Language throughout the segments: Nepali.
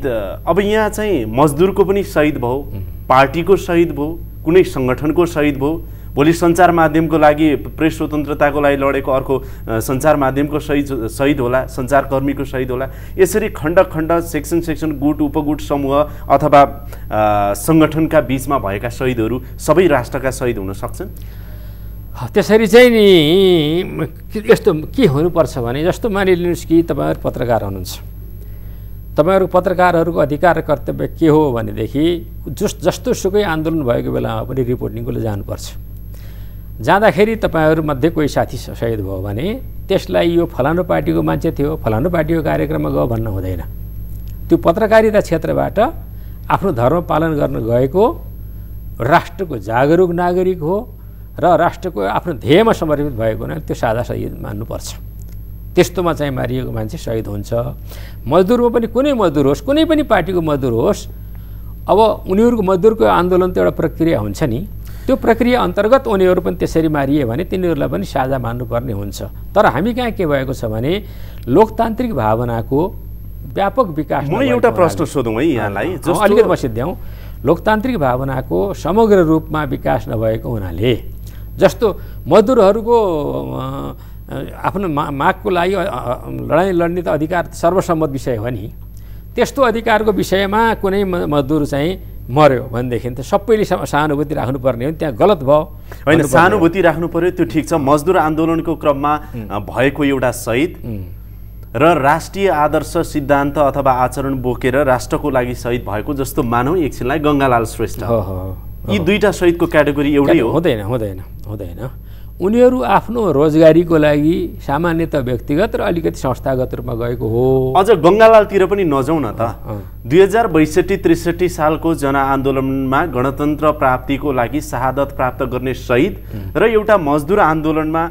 अब यहाँ चाहिँ मजदुरको पनि सहिद भयो पार्टीको सहिद भयो कुनै सङ्गठनको सहिद भयो भोलि सञ्चार माध्यमको लागि प्रेस स्वतन्त्रताको लागि लडेको अर्को सञ्चार माध्यमको सहिद सहिद होला सञ्चारकर्मीको सहिद होला। यसरी खण्ड खण्ड सेक्सन सेक्सन गुट उपगुट समूह अथवा सङ्गठनका बिचमा भएका सहिदहरू सबै राष्ट्रका सहिद हुन सक्छन्? त्यसरी चाहिँ नि यस्तो के हुनुपर्छ भने जस्तो मानिलिनुहोस् कि तपाईँहरू पत्रकार हुनुहुन्छ। तपाईँहरू पत्रकारहरूको अधिकार कर्तव्य के हो भनेदेखि जस जस्तो सुकै आन्दोलन भएको बेलामा पनि रिपोर्टिङको लागि जानुपर्छ। जाँदाखेरि तपाईँहरूमध्ये कोही साथी सहिद भयो भने त्यसलाई यो फलानु पार्टीको मान्छे थियो फलानु पार्टीको कार्यक्रममा गयो भन्न हुँदैन। त्यो पत्रकारिता क्षेत्रबाट आफ्नो धर्म पालन गर्न गएको राष्ट्रको जागरुक नागरिक हो र राष्ट्रको आफ्नो ध्येयमा समर्पित भएको हुनाले त्यो सादा शहीद मान्नुपर्छ। त्यस्तोमा चाहिँ मारिएको मान्छे शहीद हुन्छ। मजदुरमा पनि कुनै मजदुर होस् कुनै पनि पार्टीको मजदुर होस् अब उनीहरूको मजदुरको आन्दोलन त एउटा प्रक्रिया हुन्छ नि। त्यो प्रक्रिया अन्तर्गत उनीहरू पनि त्यसरी मारिए भने तिनीहरूलाई पनि साझा मान्नुपर्ने हुन्छ। तर हामी कहाँ के भएको छ भने लोकतान्त्रिक भावनाको व्यापक विकास म एउटा प्रश्न सोधौँ है यहाँलाई। अलिकति म सिद्ध्याउँ लोकतान्त्रिक भावनाको समग्र रूपमा विकास नभएको हुनाले जस्तो मजदुरहरूको आफ्नो मा मागको लागि लडाइँ लड्ने त अधिकार सर्वसम्मत विषय हो नि। त्यस्तो अधिकारको विषयमा कुनै म- मजदुर चाहिँ मर्यो भनेदेखि त सबैले सहानुभूति राख्नुपर्ने हो नि त्यहाँ गलत भयो। होइन। सहानुभूति राख्नु पर्यो त्यो ठिक छ। मजदुर आन्दोलनको क्रममा भएको एउटा सहिद र राष्ट्रिय आदर्श सिद्धान्त अथवा आचरण बोकेर राष्ट्रको लागि सहिद भएको जस्तो मानौ एकछिनलाई गङ्गालाल श्रेष्ठ। यी दुईटा सहिदको क्याटेगोरी एउटै हो। हुँदैन हुँदैन हुँदैन। उनीहरू आफ्नो रोजगारीको लागि सामान्यत व्यक्तिगत र अलिकति संस्थागत रूपमा गएको हो। अझ गङ्गालालतिर पनि नजाउँ न त। दुई हजार बैसठी त्रिसठी सालको जनआन्दोलनमा गणतन्त्र प्राप्तिको लागि शहादत प्राप्त गर्ने शहीद र एउटा मजदुर आन्दोलनमा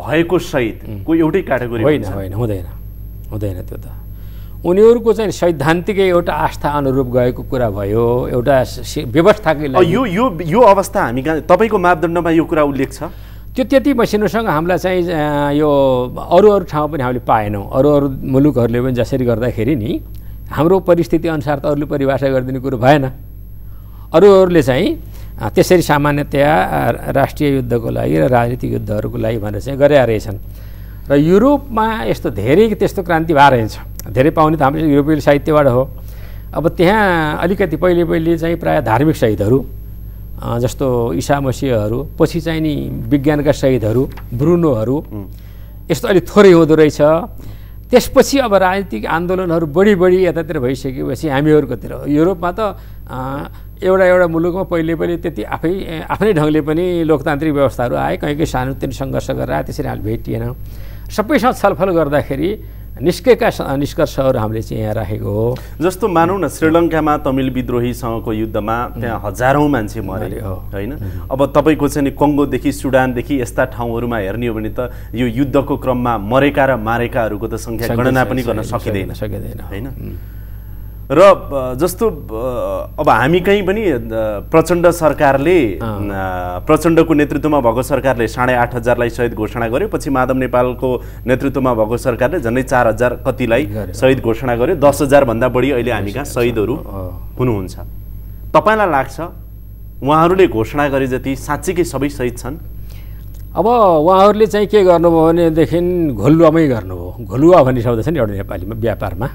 भएको शहीदको एउटै क्याटेगोरी होइन होइन हुँदैन हुँदैन त्यो त। उनीहरूको चाहिँ सैद्धान्तिकै एउटा आस्था अनुरूप गएको कुरा भयो एउटा व्यवस्थाकै यो यो यो अवस्था हामी कहाँ तपाईँको मापदण्डमा यो कुरा उल्लेख छ? त्यो त्यति मसिनोसँग हामीलाई चाहिँ यो अरू अरू ठाउँ पनि हामीले पाएनौँ। अरू अरू मुलुकहरूले पनि जसरी गर्दाखेरि नि हाम्रो परिस्थिति अनुसार त अरूले परिभाषा गरिदिने कुरो भएन। अरूहरूले चाहिँ त्यसरी सामान्यतया राष्ट्रिय युद्धको लागि र राजनीतिक युद्धहरूको लागि भनेर चाहिँ गरेका रहेछन् र युरोपमा यस्तो धेरै त्यस्तो क्रान्ति भएर रहेछ धेरै पाउने त हाम्रो युरोपियल साहित्यबाट हो। अब त्यहाँ अलिकति पहिले पहिले चाहिँ प्रायः धार्मिक शहीदहरू अँ, जस्तो इसा मसिहहरू पछि चाहिँ नि विज्ञानका शहीदहरू ब्रुनोहरू यस्तो अलिक थोरै हुँदो रहेछ। त्यसपछि अब राजनीतिक आन्दोलनहरू बढी बढी यतातिर भइसकेपछि हामीहरूकोतिर युरोपमा त एउटा एउटा मुलुकमा पहिले पहिले त्यति आफै आफ्नै ढङ्गले पनि लोकतान्त्रिक व्यवस्थाहरू आए। कहीँ कहीँ सानोतिनो सङ्घर्ष गरेर आए त्यसरी हामीले भेटिएन। सबैसँग छलफल गर्दाखेरि निस्केका निष्कर्षहरू हामीले चाहिँ यहाँ राखेको हो। जस्तो मानौ न श्रीलङ्कामा तमिल विद्रोहीसँगको युद्धमा त्यहाँ हजारौँ मान्छे मरे हो। होइन? अब तपाईँको चाहिँ कङ्गोदेखि सुडानदेखि यस्ता ठाउँहरूमा हेर्ने हो भने त यो युद्धको क्रममा मरेका र मारेकाहरूको त सङ्ख्या गणना पनि गर्न सकिँदैन। सकिँदैन होइन? र जस्तो अब हामी कहीँ पनि प्रचण्ड सरकारले प्रचण्डको नेतृत्वमा भएको सरकारले साढे आठ हजारलाई सहिद घोषणा गर्यो पछि माधव नेपालको नेतृत्वमा भएको सरकारले झन्डै चार हजार कतिलाई। सहिद घोषणा गर्यो। दस हजारभन्दा बढी अहिले हामी कहाँ शहीदहरू अँ। हुनुहुन्छ। तपाईँलाई लाग्छ उहाँहरूले घोषणा गरे जति साँच्चीकै सबै शहीद छन्? अब उहाँहरूले चाहिँ के गर्नुभयो भनेदेखि घोलुवामै गर्नुभयो। घोलुवा भन्ने शब्द छ नि एउटा नेपालीमा व्यापारमा।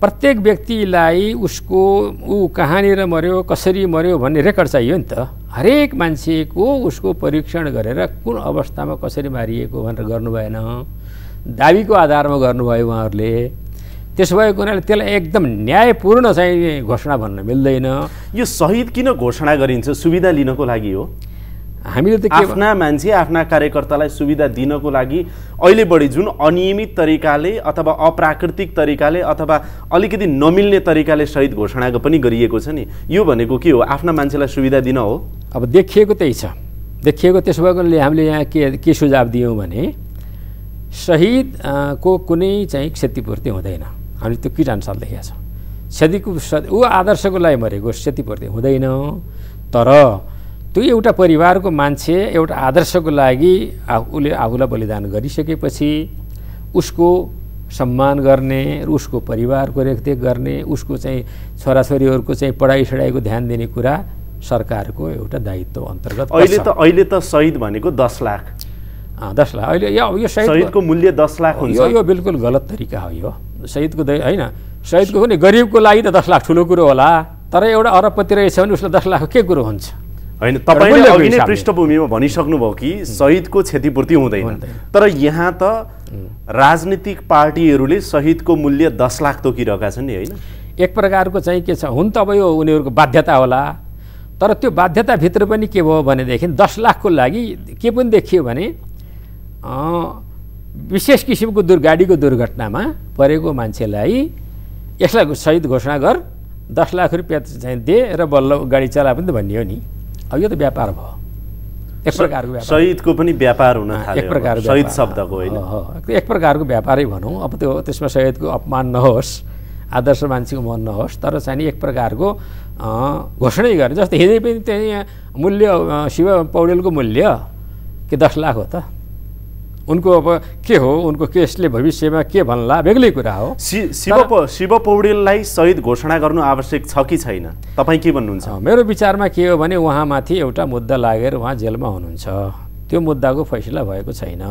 प्रत्येक व्यक्तिलाई उसको ऊ कहाँनिर मऱ्यो कसरी मऱ्यो भन्ने रेकर्ड चाहियो नि त। हरेक मान्छेको उसको परीक्षण गरेर कुन अवस्थामा कसरी मारिएको भनेर गर्नु भएन दाबीको आधारमा गर्नुभयो उहाँहरूले। त्यसो भएको हुनाले त्यसलाई एकदम न्यायपूर्ण चाहिँ घोषणा भन्न मिल्दैन। यो शहीद किन घोषणा गरिन्छ? सुविधा लिनको लागि हो। हामीले त के आफ्ना मान्छे आफ्ना कार्यकर्तालाई सुविधा दिनको लागि अहिले बढी जुन अनियमित तरिकाले अथवा अप्राकृतिक तरिकाले अथवा अलिकति नमिल्ने तरिकाले शहीद घोषणा पनि गरिएको छ नि। यो भनेको के हो? आफ्ना मान्छेलाई सुविधा दिन हो? अब देखिएको त्यही छ। देखिएको त्यसो भएको हुनाले हामीले यहाँ के के सुझाव दियौँ भने शहीद अ, को कुनै चाहिँ क्षतिपूर्ति हुँदैन। हामीले त्यो किटानुसार लेखेका छ। क्षतिको ऊ आदर्शको लागि मरेको क्षतिपूर्ति हुँदैन। तर त्यो एउटा परिवारको मान्छे एउटा आदर्शको लागि उसले आफूलाई बलिदान गरिसकेपछि उसको सम्मान गर्ने र उसको परिवारको रेखदेख गर्ने उसको चाहिँ छोराछोरीहरूको चाहिँ पढाइ सढाइको ध्यान दिने कुरा सरकारको एउटा दायित्व अन्तर्गत अहिले त अहिले त शहीद भनेको दस लाख। दस लाख। अहिले यो यो शहीदको मूल्य दस लाख यो हुन्छ। यो बिल्कुल गलत तरिका हो यो। शहीदको दै होइन शहीदको पनि गरिबको लागि त दस लाख ठुलो कुरो होला। तर एउटा अरबपति रहेछ भने उसलाई दस लाख के कुरो हुन्छ? होइन तपाईँले अघि नै। पृष्ठभूमिमा भनिसक्नुभयो कि शहीदको क्षतिपूर्ति हुँदैन। तर यहाँ त राजनीतिक पार्टीहरूले शहीदको मूल्य दस लाख तोकिरहेका छन् नि होइन? एक प्रकारको चाहिँ के छ हुन त अब यो उनीहरूको बाध्यता होला। तर त्यो बाध्यताभित्र पनि के भयो भनेदेखि दस लाखको लागि के पनि देखियो भने विशेष किसिमको दुर् गाडीको दुर्घटनामा परेको मान्छेलाई यसलाई सहिद घोषणा गर। दस लाख रुपियाँ चाहिँ दे र बल्ल गाडी चला पनि त भन्ने हो नि। अब यो त व्यापार भयो। एक प्रकारको व्यापार। शहीदको पनि व्यापार हुन थाल्यो एक प्रकारको व्यापार। शब्दको होइन। एक प्रकारको व्यापारै भनौँ। अब त्यो त्यसमा शहीदको अपमान नहोस् आदर्श मान्छेको मन नहोस् तर चाहिँ एक प्रकारको घोषणै गरे जस्तो हिजै पनि त्यही मूल्य शिव पौडेलको मूल्य के दस लाख हो त? उनको अब के हो? उनको केसले भविष्यमा के भन्ला? बेग्लै कुरा हो। शिव शिव पौडेललाई शहीद घोषणा गर्नु आवश्यक छ कि छैन? तपाईँ के भन्नुहुन्छ? मेरो विचारमा के हो भने उहाँमाथि एउटा मुद्दा लागेर उहाँ जेलमा हुनुहुन्छ। त्यो मुद्दाको फैसला भएको छैन।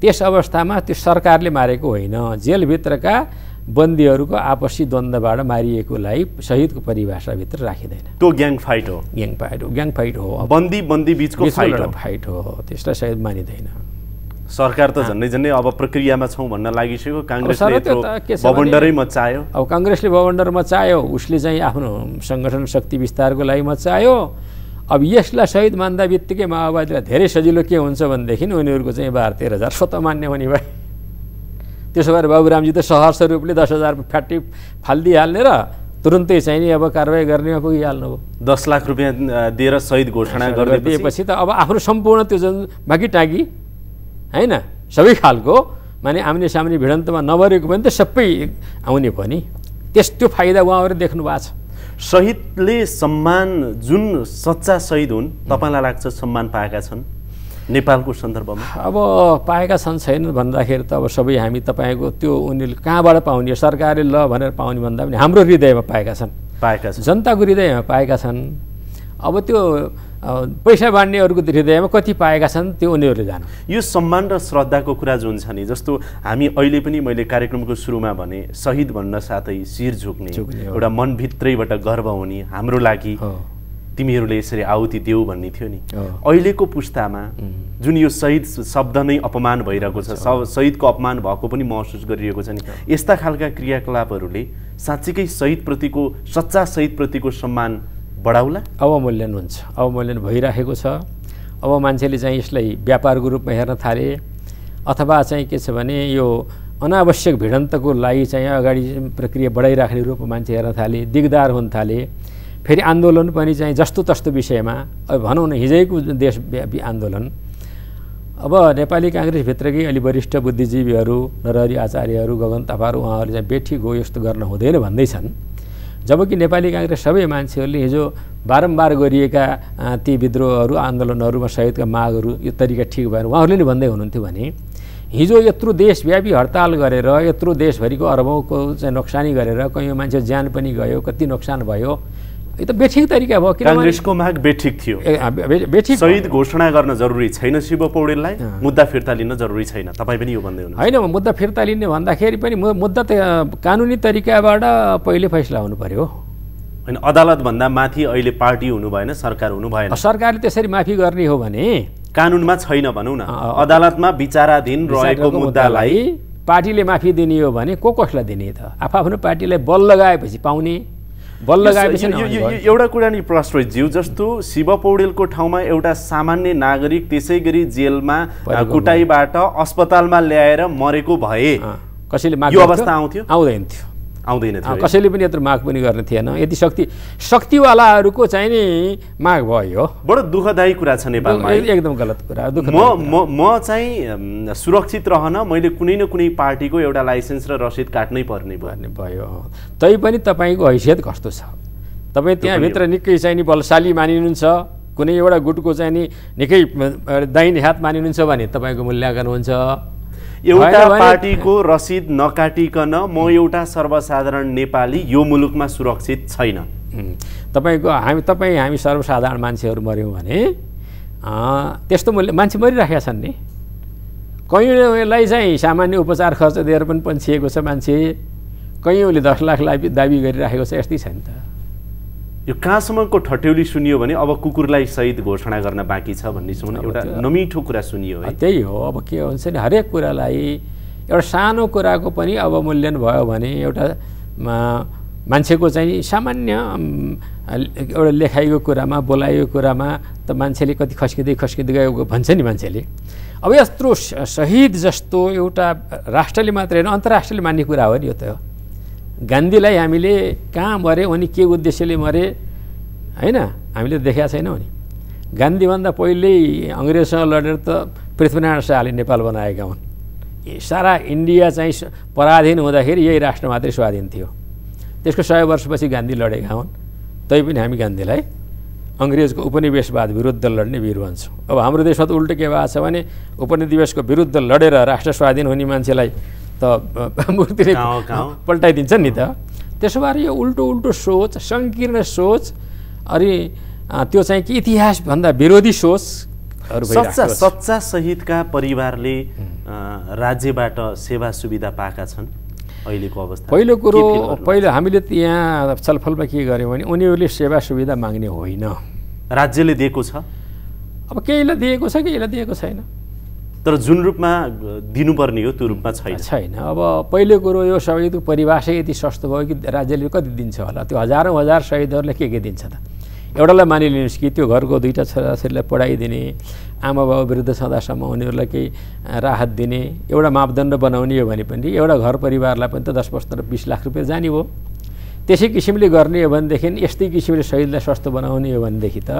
त्यस अवस्थामा त्यो सरकारले मारेको होइन। जेलभित्रका बन्दीहरूको आपसी द्वन्द्वबाट मारिएकोलाई शहीदको परिभाषाभित्र राखिँदैन। त्यो ग्याङ फाइट हो। ग्याङ फाइट हो। ग्याङ फाइट हो। बन्दी बन्दी बिचको फाइट हो। त्यसलाई शहीद मानिँदैन। सरकार त झन्डै झन्डै अब प्रक्रियामा छौँ भन्न लागिसक्यो। काङ्ग्रेसले भने- बबन्डरै मचायो। अब काङ्ग्रेसले बवन्डर मचायो उसले चाहिँ आफ्नो सङ्गठन शक्ति विस्तारको लागि मचायो। अब यसलाई शहीद मान्दा बित्तिकै माओवादीलाई धेरै सजिलो के हुन्छ भनेदेखि उनीहरूको चाहिँ बाह्र तेह्र हजार स्वत मान्य हुने भए त्यसो भएर बाबुरामजी त सहर्ष रूपले दस हजार फ्याटी फालिदिइहाल्ने र तुरुन्तै चाहिँ नि अब कारवाही गर्नेमा पुगिहाल्नु हो। दस लाख रुपियाँ दिएर शहीद घोषणा गरिदिएपछि। गरिदिएपछि त अब आफ्नो सम्पूर्ण त्यो जुन बाँकी टाँगी होइन? सबै खालको। माने आम्ने सामने भिडन्तमा नमरेको पनि त सबै आउने भयो नि। त्यस त्यो फाइदा उहाँहरू देख्नु भएको छ। शहीदले सम्मान जुन सच्चा शहीद हुन् तपाईँलाई लाग्छ सम्मान पाएका छन्? नेपालको सन्दर्भमा। अब पाएका छन् छैनन् भन्दाखेरि त अब सबै हामी तपाईँको त्यो उनीहरूले कहाँबाट पाउने? सरकारले ल भनेर पाउने भन्दा पनि हाम्रो हृदयमा पाएका छन्। पाएका छन्। जनताको हृदयमा पाएका छन्। अब त्यो पैसा बाँड्नेहरूको हृदयमा कति पाएका छन् त्यो उनीहरूले जानु। यो सम्मान र श्रद्धाको कुरा जुन छ नि जस्तो हामी अहिले पनि मैले कार्यक्रमको सुरुमा भने शहीद भन्न साथै शिर झुक्ने। एउटा मनभित्रैबाट गर्व हुने हाम्रो लागि तिमीहरूले यसरी आहुति देऊ भन्ने थियो नि। अहिलेको पुस्तामा जुन यो शहीद शब्द नै अपमान भइरहेको छ शहीदको अपमान भएको पनि महसुस गरिरहेको छ नि। यस्ता खालका क्रियाकलापहरूले साँच्चीकै शहीदप्रतिको सच्चा शहीदप्रतिको सम्मान बढाउला। अवमूल्यन हुन्छ। अवमूल्यन भइराखेको छ। अब मान्छेले चाहिँ यसलाई व्यापारको रूपमा हेर्न थाले। अथवा चाहिँ के छ भने यो अनावश्यक भिडन्तको लागि चाहिँ अगाडि प्रक्रिया बढाइराख्ने रूपमा मान्छे हेर्न थाले दिगदार हुन थाले। फेरि आन्दोलन पनि चाहिँ जस्तो तस्तो विषयमा अब भनौँ न हिजैको देशव्यापी आन्दोलन। अब नेपाली काङ्ग्रेसभित्रकै अलि वरिष्ठ बुद्धिजीवीहरू नरहरि आचार्यहरू गगन थापाहरू उहाँहरूले चाहिँ बेठी गो यस्तो गर्न हुँदैन भन्दैछन्। जबकि नेपाली काङ्ग्रेस सबै मान्छेहरूले हिजो बारम्बार गरिएका ती विद्रोहहरू आन्दोलनहरूमा सहितका मागहरू यो तरिका ठिक भएर उहाँहरूले नै भन्दै हुनुहुन्थ्यो भने हिजो यत्रो देशव्यापी हडताल गरेर यत्रो देशभरिको अरबौँको चाहिँ नोक्सानी गरेर कयौँ मान्छे ज्यान पनि गयो कति नोक्सान भयो यो त बेठिक तरिका भयो काङ्ग्रेसको माग बेठिक थियो बेठिक शहीद घोषणा गर्न जरुरी छैन शिव पौडेललाई मुद्दा फिर्ता लिन जरुरी छैन तपाईँ पनि यो भन्दै हुनुहुन्छ होइन मुद्दा फिर्ता लिने भन्दाखेरि पनि मुद्दा त कानुनी तरिकाबाट पहिले फैसला हुनु पर्यो होइन अदालतभन्दा माथि अहिले पार्टी हुनु भएन सरकार हुनु भएन सरकारले त्यसरी माफी गर्ने हो भने कानुनमा छैन भनौँ न अदालतमा विचाराधीन रहेको मुद्दालाई पार्टीले माफी दिने हो भने को कसलाई दिने त आफ्नो पार्टीलाई बल लगाएपछि पाउने बल लगाएपछि एउटा कुरा नि प्रश्रज्यू जस्तो शिव पौडेलको ठाउँमा एउटा सामान्य नागरिक त्यसै गरी जेलमा परेको कुटाइबाट अस्पतालमा ल्याएर मरेको भए कसैले यो? अवस्था आउँथ्यो? आउँदैन थियो आउँदैन थियो? कसैले पनि यत्रो माग पनि गर्ने थिएन। यति शक्ति शक्तिवालाहरूको चाहिँ नि माग भयो। बडो दुःखदायी कुरा छ नेपालमा एकदम गलत कुरा दुःख म म म चाहिँ सुरक्षित रहन मैले कुनै न कुनै पार्टीको एउटा लाइसेन्स र रसिद काट्नै पर्ने भन्ने भयो तैपनि तपाईँको हैसियत कस्तो छ? तपाईँ त्यहाँभित्र निकै चाहिँ नि बलशाली मानिनुहुन्छ। कुनै एउटा गुटको चाहिँ नि निकै दाहिने हात मानिनुहुन्छ भने तपाईँको मूल्याङ्कन हुन्छ। एउटा पार्टीको रसिद नकाटिकन म एउटा सर्वसाधारण नेपाली यो मुलुकमा सुरक्षित छैन। तपाईँको हामी तपाईँ हामी सर्वसाधारण मान्छेहरू मऱ्यौँ भने त्यस्तो मूल्य मान्छे मरिराखेका छन् नि। कैयौँलाई चाहिँ सामान्य उपचार खर्च दिएर पनि पन्छिएको छ मान्छे। कैयौँले दस लाख दाबी गरिराखेको छ यस्तै छ नि त। यो कहाँसम्मको ठट्यौली सुनियो भने अब कुकुरलाई शहीद घोषणा गर्न बाँकी छ भन्नेसम्म अब एउटा नमिठो कुरा सुनियो है। त्यही हो अब के हुन्छ नि हरेक कुरालाई एउटा सानो कुराको पनि अवमूल्यन भयो भने एउटा मान्छेको चाहिँ सामान्य एउटा लेखाइको कुरामा बोलाइको कुरामा त मान्छेले कति खस्किँदै खस्किँदै गएको भन्छ नि मान्छेले। अब यत्रो शहीद जस्तो एउटा राष्ट्रले मात्रै होइन अन्तर्राष्ट्रले मान्ने कुरा हो नि यो त। गान्धीलाई हामीले कहाँ मरे अनि के उद्देश्यले मरे होइन? हामीले देखेका छैनौँ नि गान्धीभन्दा पहिल्यै अङ्ग्रेजसँग लडेर त पृथ्वीनारायण शाहले नेपाल बनाएका हुन्। सारा इन्डिया चाहिँ पराधीन हुँदाखेरि यही राष्ट्र मात्रै स्वाधीन थियो। त्यसको सय वर्षपछि गान्धी लडेका हुन्। तैपनि हामी गान्धीलाई अङ्ग्रेजको उपनिवेशवाद विरुद्ध लड्ने वीर भन्छौँ अब हाम्रो देशमा त उल्टो के भएको छ भने उपनिवेशको विरुद्ध लडेर राष्ट्र स्वाधीन हुने मान्छेलाई त मूर्तिले। पल्टाइदिन्छ नि त त्यसो भएर यो उल्टो उल्टो सोच सङ्कीर्ण सोच अनि त्यो चाहिँ कि इतिहासभन्दा विरोधी सोचहरू सच्चा। सच्चा शहीदका परिवारले राज्यबाट सेवा सुविधा पाएका छन् अहिलेको अवस्था पहिलो कुरो पहिलो हामीले यहाँ छलफलमा के गर्यौँ भने उनीहरूले सेवा सुविधा माग्ने होइन? राज्यले दिएको छ अब केहीलाई दिएको छ केहीलाई दिएको छैन तर जुन रूपमा दिनुपर्ने हो त्यो रूपमा छैन। छैन। अब पहिलो कुरो यो शहीदको परिभाषै यति सस्तो भयो कि राज्यले कति दिन्छ होला? त्यो हजारौँ हजार शहीदहरूले के के दिन्छ त? एउटालाई मानिलिनुहोस् कि त्यो घरको दुईवटा छोराछोरीलाई पढाइदिने आमा बाबु विरुद्ध छँदासम्म उनीहरूलाई केही राहत दिने एउटा मापदण्ड बनाउने हो भने पनि एउटा घर परिवारलाई पनि त दस पन्ध्र बिस लाख रुपियाँ जाने हो। त्यसै किसिमले गर्ने हो भनेदेखि यस्तै किसिमले शहीदलाई स्वस्थ बनाउने हो भनेदेखि त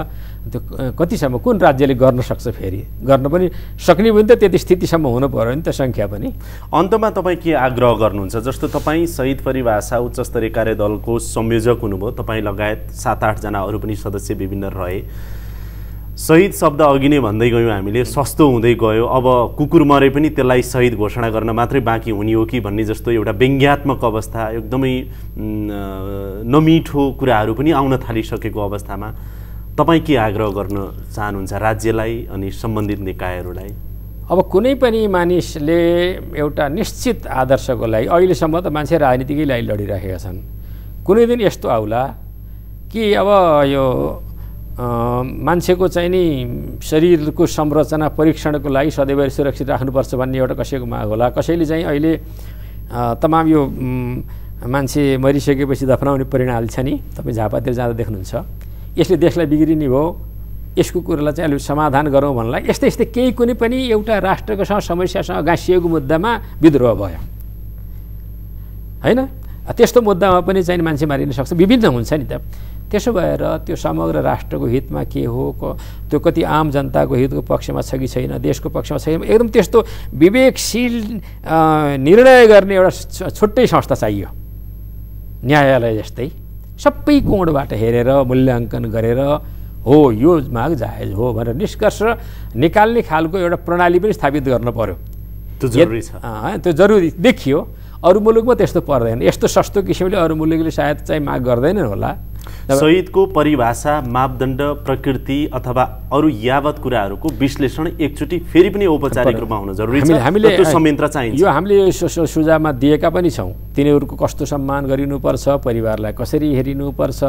त्यो कतिसम्म कुन राज्यले गर्न सक्छ फेरि? गर्न पनि सक्ने पनि त त्यति स्थितिसम्म हुनु पऱ्यो नि त सङ्ख्या पनि। अन्तमा तपाईँ के आग्रह गर्नुहुन्छ? जस्तो तपाईँ शहीद परिभाषा उच्च स्तरीय कार्यदलको संयोजक हुनुभयो तपाईँ लगायत सात आठजना अरू पनि सदस्य विभिन्न रहे। शहीद शब्द अघि नै भन्दै गयौँ हामीले। सस्तो हुँदै गयो। अब कुकुर मरे पनि त्यसलाई शहीद घोषणा गर्न मात्रै बाँकी हुने हो कि भन्ने जस्तो एउटा व्यङ्ग्यात्मक अवस्था एकदमै नमिठो कुराहरू पनि आउन थालिसकेको अवस्थामा। तपाईँ के आग्रह गर्न चाहनुहुन्छ राज्यलाई अनि सम्बन्धित निकायहरूलाई? अब कुनै पनि मानिसले एउटा निश्चित आदर्शको लागि अहिलेसम्म त मान्छे राजनीतिकै लागि लडिराखेका छन्। कुनै दिन यस्तो आउला कि अब यो मान्छेको चाहिँ नि शरीरको संरचना परीक्षणको लागि सधैँभरि सुरक्षित राख्नुपर्छ भन्ने एउटा कसैको माग होला। कसैले चाहिँ अहिले तमाम यो मान्छे मरिसकेपछि दफनाउने परिणाम छ नि? तपाईँ झापातिर जाँदा देख्नुहुन्छ। यसले देशलाई बिग्रिने भयो यसको कुरालाई चाहिँ अलिक समाधान गरौँ भन्नलाई यस्तै यस्तै केही कुनै पनि एउटा राष्ट्रको सँग समस्यासँग गाँसिएको मुद्दामा विद्रोह भयो। होइन? त्यस्तो मुद्दामा पनि चाहिँ मान्छे मारिन सक्छ। विभिन्न हुन्छ नि त। त्यसो भएर त्यो समग्र राष्ट्रको हितमा के हो त्यो कति आम जनताको हितको पक्षमा छ कि छैन देशको पक्षमा छैन एकदम त्यस्तो विवेकशील निर्णय गर्ने एउटा छुट्टै संस्था चाहियो। न्यायालय जस्तै। सबै कोणबाट हेरेर मूल्याङ्कन गरेर हो यो माग जायज हो भनेर निष्कर्ष निकाल्ने खालको एउटा प्रणाली पनि स्थापित गर्न पर्यो। त्यो जरुरी छ। त्यो जरुरी देखियो। अरू मुलुकमा त्यस्तो पर्दैन। यस्तो सस्तो किसिमले अरू मुलुकले सायद चाहिँ माग गर्दैनन् होला। शहीदको परिभाषा मापदण्ड प्रकृति अथवा अरू यावत कुराहरूको विश्लेषण एकचोटि फेरि पनि औपचारिक रूपमा हुन जरुरी छ हामीले संयन्त्र चाहिन्छ। यो हामीले सुझावमा दिएका पनि छौँ। तिनीहरूको कस्तो सम्मान गरिनुपर्छ परिवारलाई कसरी हेरिनुपर्छ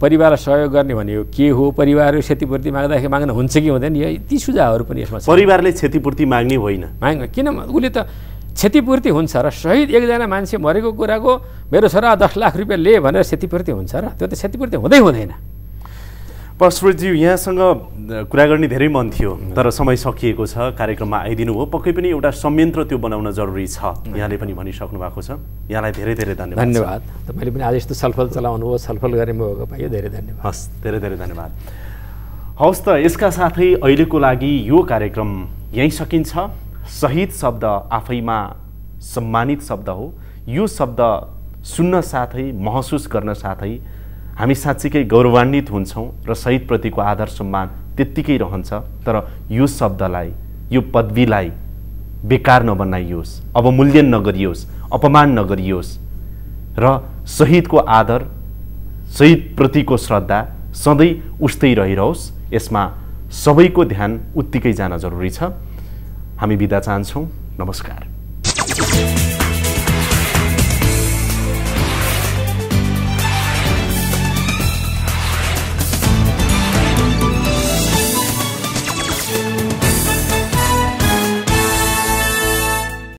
परिवारलाई सहयोग गर्ने भनेको के हो परिवारको क्षतिपूर्ति माग्दाखेरि माग्न हुन्छ कि हुँदैन यो ती सुझावहरू पनि यसमा परिवारले क्षतिपूर्ति माग्ने होइन। माग किन उसले त क्षतिपूर्ति हुन्छ र शहीद एकजना मान्छे मरेको कुराको मेरो छोरा दस लाख रुपियाँ ले भनेर क्षतिपूर्ति हुन्छ र त्यो त क्षतिपूर्ति हुँदै हुँदैन। परशुरज्यू यहाँसँग कुरा गर्ने धेरै मन थियो तर समय सकिएको छ कार्यक्रममा आइदिनु हो। पक्कै पनि एउटा संयन्त्र त्यो बनाउन जरुरी छ। यहाँले पनि भनिसक्नु भएको छ। यहाँलाई धेरै धेरै धन्यवाद। धन्यवाद। तपाईँले पनि आज यस्तो छलफल चलाउनु हो छलफल गर्ने मौका पाइयो। धेरै धन्यवाद। हस् धेरै धेरै धन्यवाद। हवस् त यसका साथै अहिलेको लागि यो कार्यक्रम यहीँ सकिन्छ। शहीद शब्द आफैमा सम्मानित शब्द हो। यो शब्द सुन्न साथै महसुस गर्न साथै हामी साँच्चीकै गौरवान्वित हुन्छौँ र शहीदप्रतिको आदर सम्मान त्यत्तिकै रहन्छ। तर यो शब्दलाई यो पदवीलाई बेकार नबनाइयोस् अवमूल्यन नगरियोस् अपमान नगरियोस् र शहीदको आदर शहीदप्रतिको श्रद्धा सधैँ उस्तै रहिरहोस्। यसमा सबैको ध्यान उत्तिकै जान जरुरी छ। हामी बिदा चाहन्छौँ। नमस्कार।